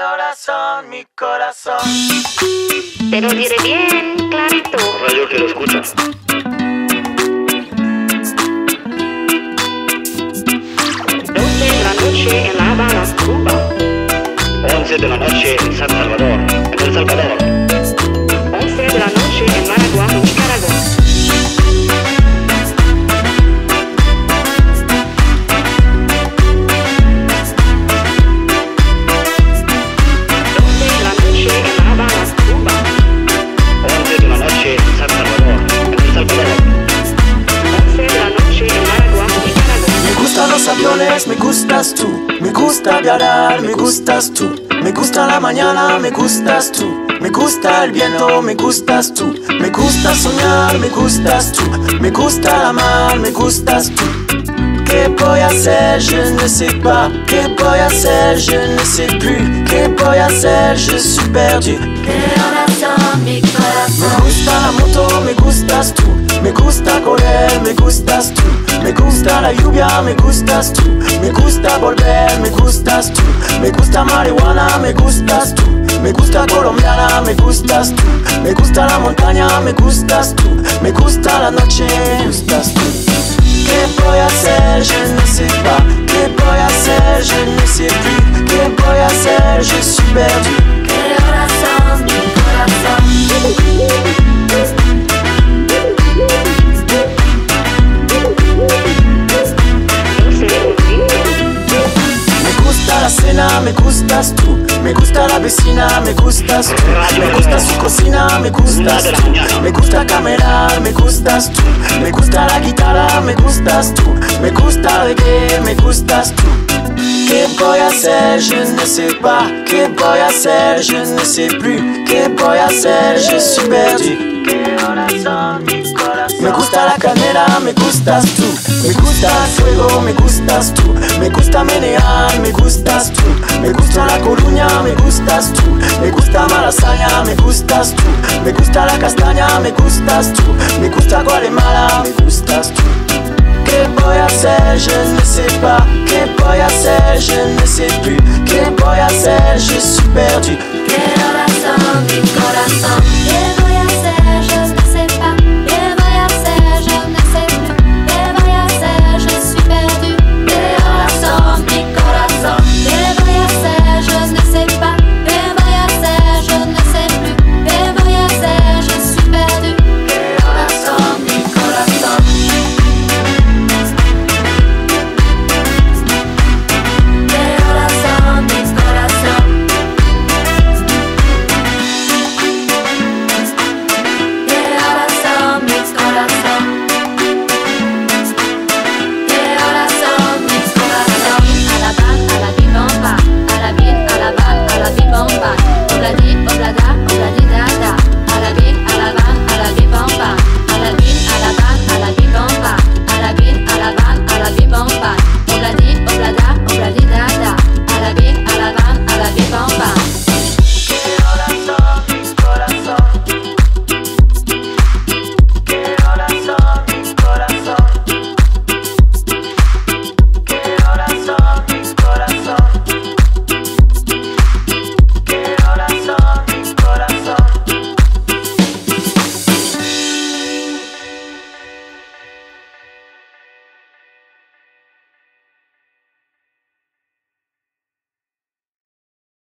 corazón, mi corazón. Te lo diré bien clarito. Radio que lo escucha. 12 de la noche en La Habana, Cuba. 11 de la noche en San Salvador, en El Salvador. Me gustas tú. Me gusta viajar, me gustas tú. Me gusta la mañana, me gustas tú. Me gusta el viento, me gustas tú. Me gusta soñar, me gustas tú. Me gusta la mar, me gustas tú. ¿Qué voy a hacer? Je ne sais pas. ¿Qué voy a hacer? Je ne sais plus. ¿Qué voy a hacer? Je suis perdu. Me gusta la moto, me gustas tú. Me gusta correr, me gustas tú. Me gusta la lluvia, me gustas tú. Me gusta volver, me gustas tú. Me gusta marihuana, me gustas tú. Me gusta colombiana, me gustas tú. Me gusta la montaña, me gustas tú. Me gusta la noche, me gustas tú. ¿Qué voy a hacer? Je ne sais pas. ¿Qué voy a hacer? Je ne sais plus. ¿Qué voy a hacer? Je suis perdu. Gustas tú. Me gusta la vecina, me gustas tú. Me gusta su cocina, me gustas tú. Me gusta caminar, me gustas tú. Me gusta la guitarra, me gustas tú. Me gusta de qué, me gustas tú. ¿Qué voy a hacer? Je ne sais pas. ¿Qué voy a hacer? Je ne sais plus. ¿Qué voy a hacer? Je suis perdu. Me gusta la canela, me gustas tú. Me gusta el fuego, me gustas tú. Me gusta menear, me gustas tú. Me gusta la coruña, me gustas tú. Me gusta malasaña, me gustas tú. Me gusta la castaña, me gustas tú. Me gusta Guatemala, me gustas tú. ¿Qué voy a hacer? Je ne sais pas. ¿Qué voy a hacer? Je ne sais plus. ¿Qué voy a hacer? Je suis perdu.